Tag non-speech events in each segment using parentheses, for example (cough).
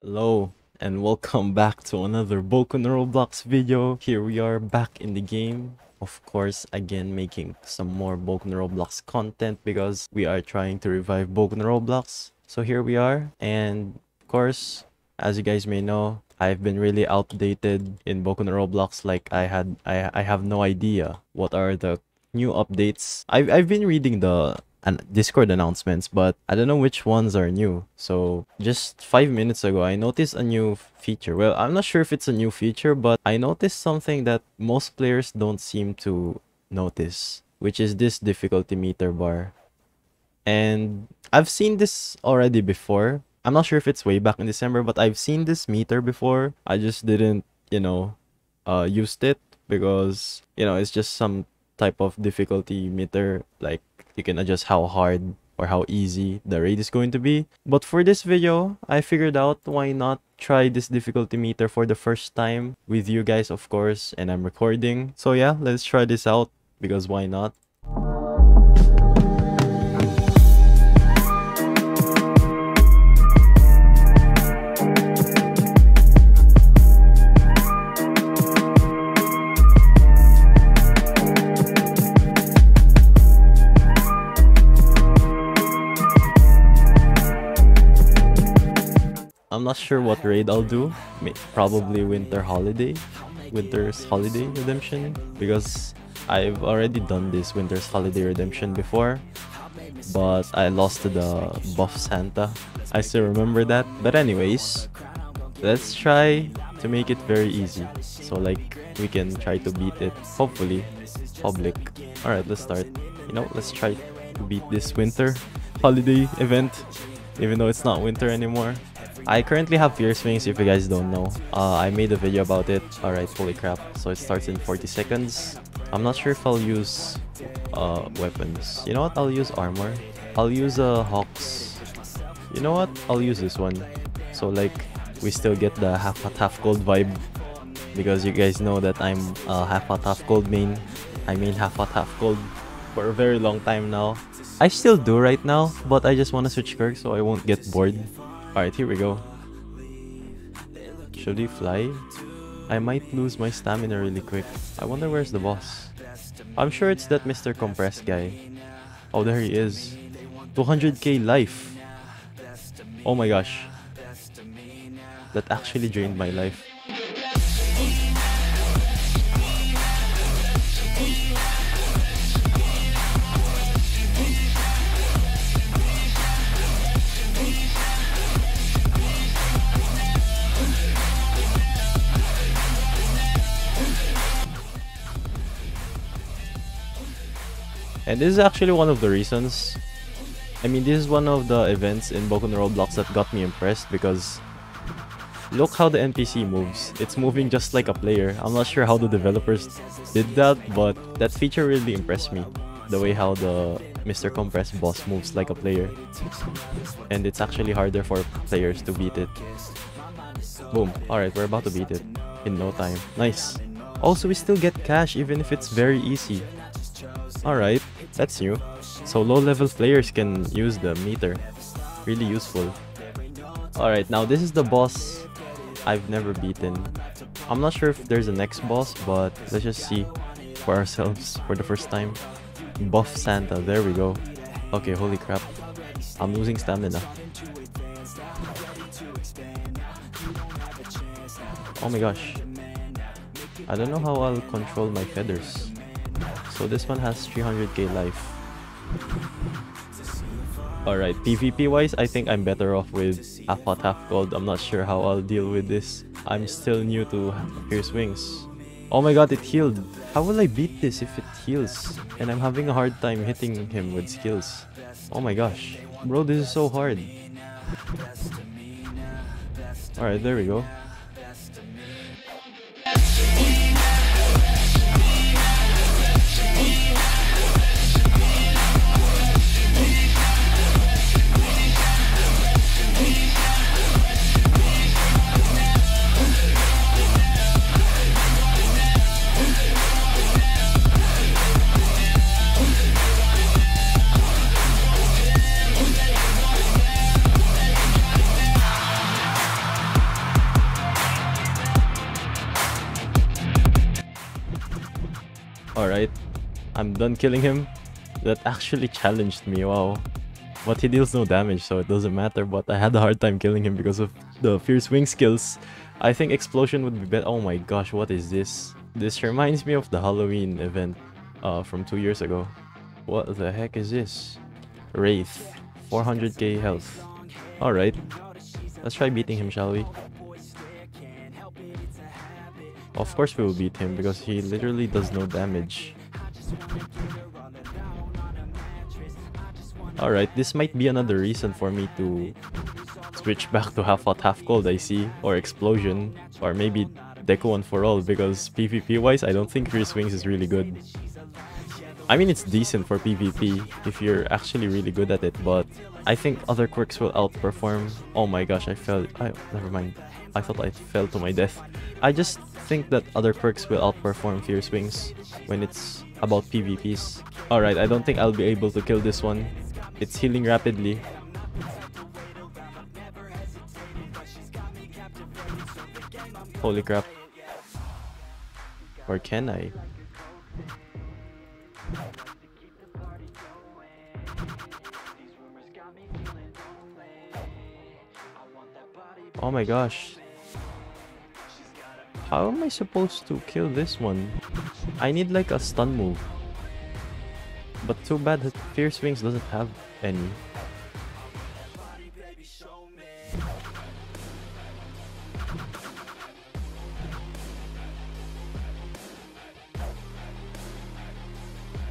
Hello and welcome back to another Boku Roblox video. Here we are back in the game. Of course, again making some more Boku Roblox content because we are trying to revive Boku Roblox. So here we are and of course, as you guys may know, I've been really outdated in Boku Roblox like I had I I have no idea what are the new updates. I've I've been reading the an Discord announcements, but I don't know which ones are new. So just five minutes ago, I noticed a new feature. Well, I'm not sure if it's a new feature, but I noticed something that most players don't seem to notice, which is this difficulty meter bar. And I've seen this already before. I'm not sure if it's way back in December, but I've seen this meter before. I just didn't, you know, uh, used it because, you know, it's just some type of difficulty meter like you can adjust how hard or how easy the raid is going to be. But for this video, I figured out why not try this difficulty meter for the first time with you guys, of course, and I'm recording. So yeah, let's try this out because why not? I'm not sure what raid I'll do. Probably Winter Holiday. Winter's Holiday Redemption. Because I've already done this Winter's Holiday Redemption before. But I lost to the Buff Santa. I still remember that. But anyways, let's try to make it very easy. So like, we can try to beat it. Hopefully, public. Alright, let's start. You know, let's try to beat this Winter Holiday event. Even though it's not winter anymore. I currently have Fierce Wings if you guys don't know. Uh, I made a video about it. Alright, holy crap. So it starts in 40 seconds. I'm not sure if I'll use uh, weapons. You know what? I'll use armor. I'll use uh, Hawks. You know what? I'll use this one. So like, we still get the half hot half cold vibe. Because you guys know that I'm uh, half hot half cold main. I mean half hot half cold for a very long time now. I still do right now, but I just want to switch quirks so I won't get bored. Alright, here we go. Should he fly? I might lose my stamina really quick. I wonder where's the boss. I'm sure it's that Mr. Compressed guy. Oh, there he is. 200k life. Oh my gosh. That actually drained my life. And this is actually one of the reasons. I mean, this is one of the events in Boku no Roblox that got me impressed because look how the NPC moves. It's moving just like a player. I'm not sure how the developers did that, but that feature really impressed me. The way how the Mr. Compress boss moves like a player. And it's actually harder for players to beat it. Boom. Alright, we're about to beat it. In no time. Nice. Also, we still get cash even if it's very easy. Alright. That's new. So low level players can use the meter. Really useful. Alright, now this is the boss I've never beaten. I'm not sure if there's a next boss, but let's just see for ourselves for the first time. Buff Santa, there we go. Okay, holy crap. I'm losing stamina. Oh my gosh. I don't know how I'll control my feathers. So this one has 300k life. Alright, PvP wise, I think I'm better off with hot, half cold. I'm not sure how I'll deal with this. I'm still new to Fierce Wings. Oh my god, it healed. How will I beat this if it heals? And I'm having a hard time hitting him with skills. Oh my gosh. Bro, this is so hard. Alright, there we go. I'm done killing him. That actually challenged me, wow. But he deals no damage, so it doesn't matter. But I had a hard time killing him because of the Fierce Wing skills. I think Explosion would be better. Oh my gosh, what is this? This reminds me of the Halloween event uh, from two years ago. What the heck is this? Wraith. 400k health. Alright. Let's try beating him, shall we? Of course we will beat him because he literally does no damage. Alright, this might be another reason for me to switch back to half hot, half cold, I see. Or explosion. Or maybe Deku one for all because PvP wise, I don't think Fierce Wings is really good. I mean, it's decent for PvP if you're actually really good at it, but I think other quirks will outperform. Oh my gosh, I fell. I, never mind. I thought I fell to my death. I just think that other quirks will outperform Fierce Wings when it's about PvPs. Alright, I don't think I'll be able to kill this one. It's healing rapidly. Holy crap. Or can I? Oh my gosh. How am I supposed to kill this one? I need like a stun move. But too bad that Fierce Wings doesn't have any.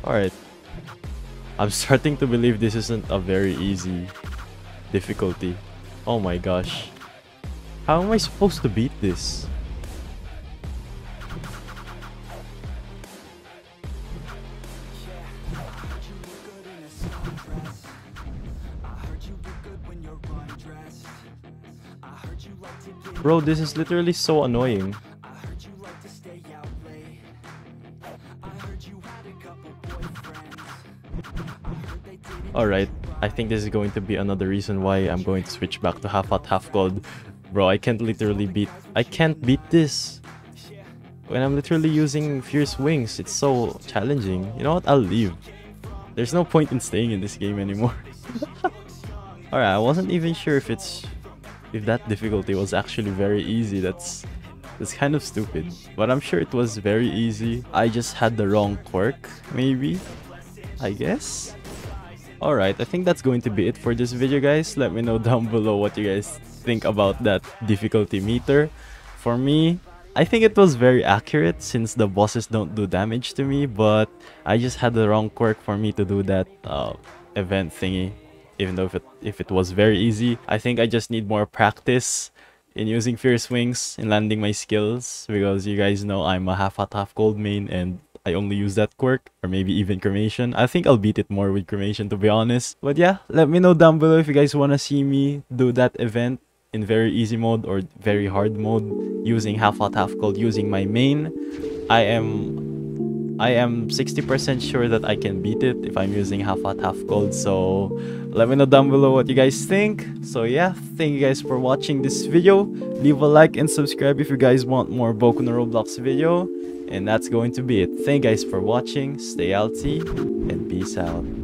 Alright. I'm (laughs) starting to believe this isn't a very easy difficulty. Oh my gosh. How am I supposed to beat this? Bro, this is literally so annoying. Alright, I think this is going to be another reason why I'm going to switch back to half hot, half cold. Bro, I can't literally beat... I can't beat this! When I'm literally using Fierce Wings, it's so challenging. You know what? I'll leave. There's no point in staying in this game anymore. (laughs) Alright, I wasn't even sure if it's... If that difficulty was actually very easy. That's... That's kind of stupid. But I'm sure it was very easy. I just had the wrong quirk, maybe? I guess? Alright, I think that's going to be it for this video guys. Let me know down below what you guys think about that difficulty meter. For me, I think it was very accurate since the bosses don't do damage to me, but I just had the wrong quirk for me to do that uh, event thingy. Even though if it, if it was very easy, I think I just need more practice in using Fierce Wings in landing my skills because you guys know I'm a half hot half cold main and I only use that quirk or maybe even cremation. I think I'll beat it more with cremation to be honest. But yeah, let me know down below if you guys want to see me do that event in very easy mode or very hard mode using half hot half cold using my main. I am I am 60% sure that I can beat it if I'm using half hot half cold so let me know down below what you guys think so yeah thank you guys for watching this video leave a like and subscribe if you guys want more Boku no Roblox video and that's going to be it. Thank you guys for watching, stay healthy, and peace out.